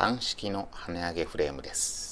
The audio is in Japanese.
単式の跳ね上げフレームです。